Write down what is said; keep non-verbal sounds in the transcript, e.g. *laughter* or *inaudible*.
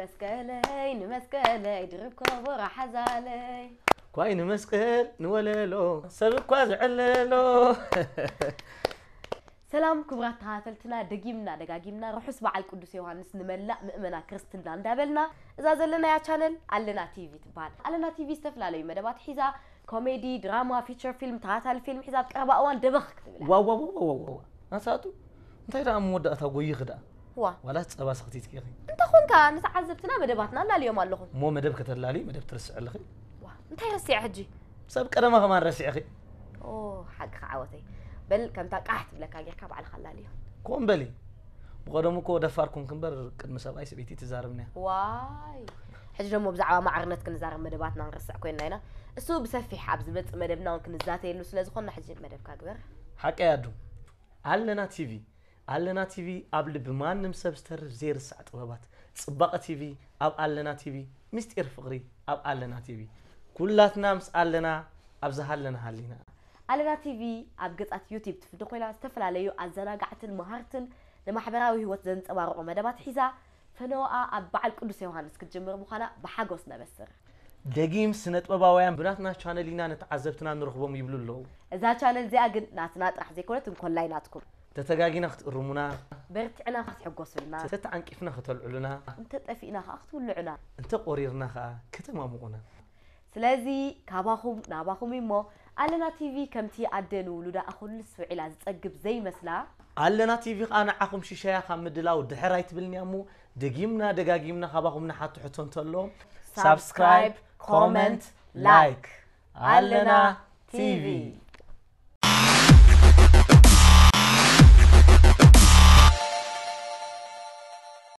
መስቀለይ ንመስቀለይ ድርብ ከበሮ ሓዛለይ ኳይ ንመስቀል ንወለሎ ሰብ እኳ ዝዕለሎ *laughs* ሰላም ክቡራት ተኸታተልትና ደጊምና ደጋጊምና ርሑስ በዓል ቅዱስ ዮሃንስ ንመላእ ምእመና ክርስትና እንዳበልና እዛ ዘለናያ ቻነል ኣለና ቲቪ ትበሃል ኣለና ቲቪ ዝተፈላለዩ መደባት ሒዛ ኮሜዲ ድራማ ፊቸር ፊልም ተኸታታሊ ፊልም ሒዛ ቀረባ እዋን ደበኽ ክትብል ዋዋዋዋዋዋ ኣሳጡ እንታይ ደኣ መወዳእታ ጎይኽ ደኣ هو ولا تسباس ختيت كي انت خونك نتعذبتنا مدباتنا لا اليوم الله مو مدب كتلالي مدب ترسع لخي وا انت يرسع حجي سب قدما كما نرسع اخي اوه حق عوتي بل كنت قحت بلك اجيك بعل خلالي كون بلي دفار كون كنبر قد مساباي سبيتي تزاربنا واي ሕጂ ደሞ مدباتنا نرسع كوين መደባትና اسو بسفي حاب እሱ مدبنا ኣብ ዝመፅእ መደብና እውን ክንዛተየሉ مدب ሕጂ حق يا ሓቀይ ኣዱ ኣለና ቲቪ ኣለና ቲቪ ኣብ ልቢ ማንም ሰብ ዝተርፍ ዘይርስዕ ጥበባት ፅባቐ ቲቪ ኣብ ኣለና ቲቪ ምስጢር ፍቕሪ ኣብ ኣለና ቲቪ ኩላትና ምስ ኣለና ኣብ ዝሃለና ሃሊና ኣለና ቲቪ ኣብ ገጻት ዩቲብ ትፍደ ኮይና ዝተፈላለዩ ኣዘናጋዕትን መሃርትን ንማሕበራዊ ህይወት ዘንፀባርቑ መደባት ሒዛ ፈነዋኣ ኣብ በዓል ቅዱስ ዮሃንስ ክትጅምር ምዃና ብሓጎስ ነበስር ደጊም ስነ ጥበባውያን ብናትና ቻነል ኢና ነተዓዘብትና ንረኽቦም ይብሉ ኣለዉ እዛ ቻነል እዚኣ ግን ናትና ጥራሕ ዘይኮነት እንኮላይ ናትኩም ተተጋጊና ክትእርሙና በርቲዕና ክትሕጎሱልና ተተዓንቂፍና ክተልዕሉና እንተጠፊእና ከዓ ክትብልዑና እንተቆሪርና ከዓ ከተማምቑና ስለዚ ካባኹም ናባኹም እሞ ኣለና ቲቪ ከምቲ ኣደ ንውሉ ዳኣኹን ስውዒላ ዝፀግብ ዘይመስላ ኣለና ቲቪ ከዓ ንዓኹም ሽሻያ ካብ ምድላው ድሕራይ ትብልኒያ እሞ ደጊምና ደጋጊምና ካባኹም ናሓቱ ሕቶ እንተሎ ሳብስክራይብ ኮመንት ላይክ ኣለና ቲቪ